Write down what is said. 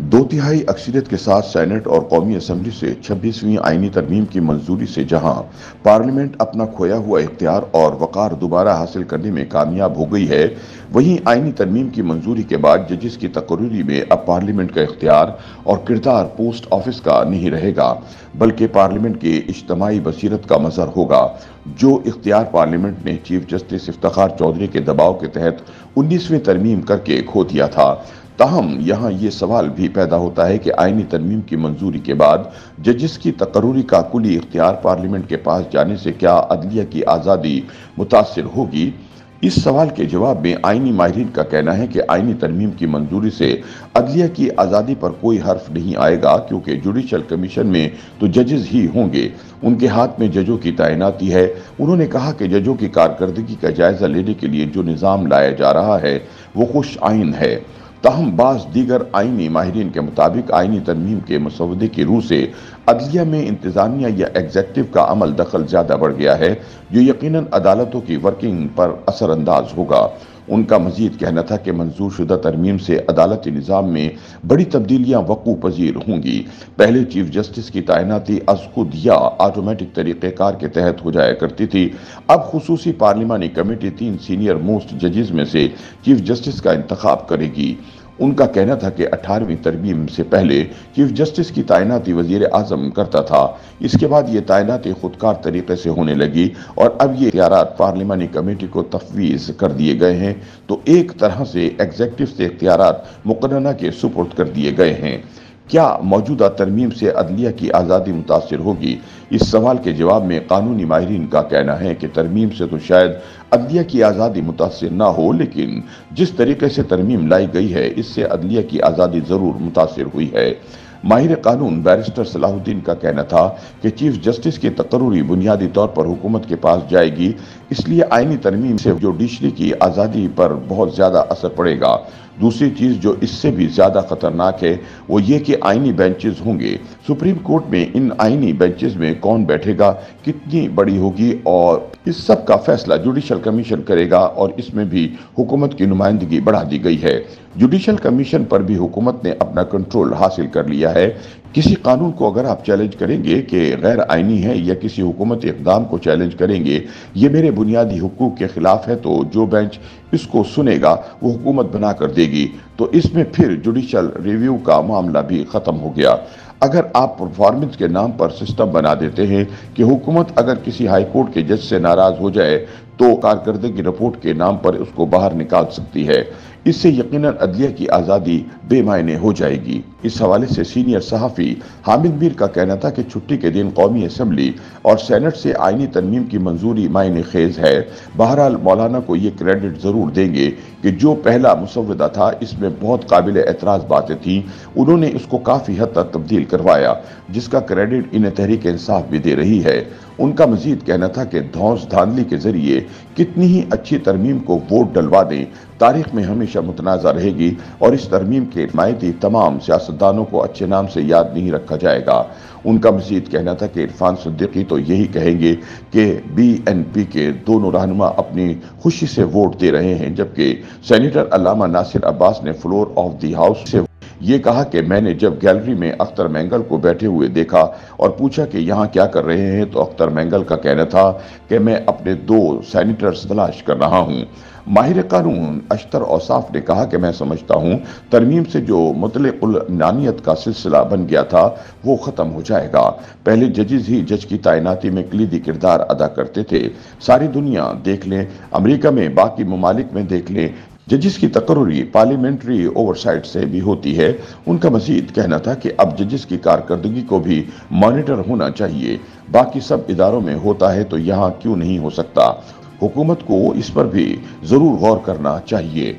दो तिहाई अक्सरियत के साथ सेनेट और कौमी असम्बली से छब्बीसवीं आईनी तरमीम की मंजूरी से जहाँ पार्लियामेंट अपना खोया हुआ इख्तियार और वकार दोबारा हासिल करने में कामयाब हो गई है, वहीं आईनी तरमीम की मंजूरी के बाद जजिस की तकर्री में अब पार्लियामेंट का इख्तियार और किरदार पोस्ट ऑफ़िस का नहीं रहेगा, बल्कि पार्लियामेंट के इज्तमाही बसीरत का मजहर होगा, जो इख्तियार पार्लियामेंट ने चीफ जस्टिस इफ्तार चौधरी के दबाव के तहत उन्नीसवीं तरमीम करके खो दिया था। ताहम यहाँ ये सवाल भी पैदा होता है कि आईनी तरमीम की मंजूरी के बाद जजिस की तकरूरी का कुली इख्तियार पार्लियामेंट के पास जाने से क्या अदलिया की आज़ादी मुतासर होगी? इस सवाल के जवाब में आईनी माहरीन का कहना है कि आईनी तरमीम की मंजूरी से अदलिया की आज़ादी पर कोई हर्फ नहीं आएगा, क्योंकि जुडिशल कमीशन में तो जजेस ही होंगे। उनके हाथ में जजों की तैनाती है। उन्होंने कहा कि जजों की कारकर्दगी का जायजा लेने के लिए जो निज़ाम लाया जा रहा है, वो खुश आइन है। तहम बास दीगर आइनी माहरीन के मुताबिक आइनी तरमीम के मसवदे की रूह से अदलिया में इंतजामिया या एग्जेक्टिव का अमल दखल ज़्यादा बढ़ गया है, जो यकीन अदालतों की वर्किंग पर असरअंदाज होगा। उनका मजीद कहना था कि मंजूर शुदा तरमीम से अदालती निज़ाम में बड़ी तब्दीलियाँ वकू पजीर होंगी। पहले चीफ जस्टिस की तैनाती अज खुद या आटोमेटिक तरीक़ेकार के तहत हो जाया करती थी। अब खसूसी पार्लिमानी कमेटी तीन सीनियर मोस्ट जजेस में से चीफ जस्टिस का इंतखब करेगी। उनका कहना था कि अठारहवीं तरमीम से पहले चीफ जस्टिस की तैनाती वज़ीर आज़म करता था। इसके बाद ये तैनाती खुदकार तरीके से होने लगी और अब ये इख्तियार पार्लिमानी कमेटी को तफवीज़ कर दिए गए हैं। तो एक तरह से एग्जेक्टिव से इख्तियार मुकरना के सुपुर्द कर दिए गए हैं। क्या मौजूदा तरमीम से अदलिया की आज़ादी मुतासर होगी? इस सवाल के जवाब में कानूनी माहरीन का कहना है कि तरमीम से तो शायद अदलिया की आज़ादी मुतासर ना हो, लेकिन जिस तरीके से तरमीम लाई गई है, इससे अदलिया की आज़ादी ज़रूर मुतासर हुई है। माहिर कानून बैरिस्टर सलाहुद्दीन का कहना था कि चीफ जस्टिस की तकरूरी बुनियादी तौर पर हुकूमत के पास जाएगी, इसलिए आईनी तरमीम से जुडिशरी की आज़ादी पर बहुत ज़्यादा असर पड़ेगा। दूसरी चीज़ जो इससे भी ज़्यादा ख़तरनाक है, वो ये कि आइनी बेंचेस होंगे। सुप्रीम कोर्ट में इन आईनी बेंचेस में कौन बैठेगा, कितनी बड़ी होगी और इस सब का फैसला जुडिशल कमीशन करेगा और इसमें भी हुकूमत की नुमाइंदगी बढ़ा दी गई है। जुडिशल कमीशन पर भी हुकूमत ने अपना कंट्रोल हासिल कर लिया है। किसी कानून को अगर आप चैलेंज करेंगे कि गैर आइनी है या किसी हुकूमत इकदाम को चैलेंज करेंगे, ये मेरे बुनियादी हकूक के खिलाफ है तो जो बेंच इसको सुनेगा, वो हुकूमत बना कर देगी। तो इसमें फिर जुडिशल रिव्यू का मामला भी ख़त्म हो गया। अगर आप परफॉर्मेंस के नाम पर सिस्टम बना देते हैं कि हुकूमत अगर किसी हाई कोर्ट के जज से नाराज़ हो जाए तो कारकर्दगी रिपोर्ट के नाम पर उसको बाहर निकाल सकती है। इससे यकीन अदलिया की आज़ादी बेमायने हो जाएगी। इस हवाले से सीनियर सहाफ़ी हामिद मीर का कहना था कि छुट्टी के दिन कौमी असम्बली और सैनट से आइनी तरमीम की मंजूरी मायने खेज है। बहरहाल मौलाना को ये क्रेडिट ज़रूर देंगे कि जो पहला मुसवदा था, इसमें बहुत काबिल एतराज़ बातें थीं। उन्होंने इसको काफ़ी हद तक तब्दील करवाया, जिसका क्रेडिट इन्हें तहरीक इंसाफ भी दे रही है। उनका मजीद कहना था कि धौस धांधली के ज़रिए कितनी ही अच्छी तरमीम को वोट डलवा दें, तारीख में हमेशा मुतनाज़ा रहेगी और इस तरमीम के मायती तमाम सियासतदानों को अच्छे नाम से याद नहीं रखा जाएगा। उनका मजीद कहना था कि इरफान सिद्दीकी तो यही कहेंगे कि बी एन पी के दोनों रहनुमा अपनी खुशी से वोट दे रहे हैं, जबकि सेनेटर अलामा नासिर अब्बास ने फ्लोर ऑफ़ दी हाउस से ये कहा कि मैंने जब गैलरी में अख्तर मैंगल को बैठे हुए देखा और पूछा कि यहाँ क्या कर रहे हैं तो अख्तर मैंगल का कहना था कि मैं अपने दो सैनिटर्स तलाश कर रहा हूँ। माहिर कानून अशतर औसाफ ने कहा कि मैं समझता हूँ, तरमीम से जो मुतलनानियत का सिलसिला बन गया था, वो ख़त्म हो जाएगा। पहले जजेस ही जज की तैनाती में कलीदी किरदार अदा करते थे। सारी दुनिया देख लें, अमरीका में बाकी ममालिक में देख लें जजिस की तकर्री पार्लियामेंट्री ओवरसाइट से भी होती है। उनका मजीद कहना था कि अब जजिस की कारकर्दगी को भी मॉनिटर होना चाहिए। बाकी सब इदारों में होता है तो यहाँ क्यों नहीं हो सकता? हुकूमत को इस पर भी ज़रूर गौर करना चाहिए।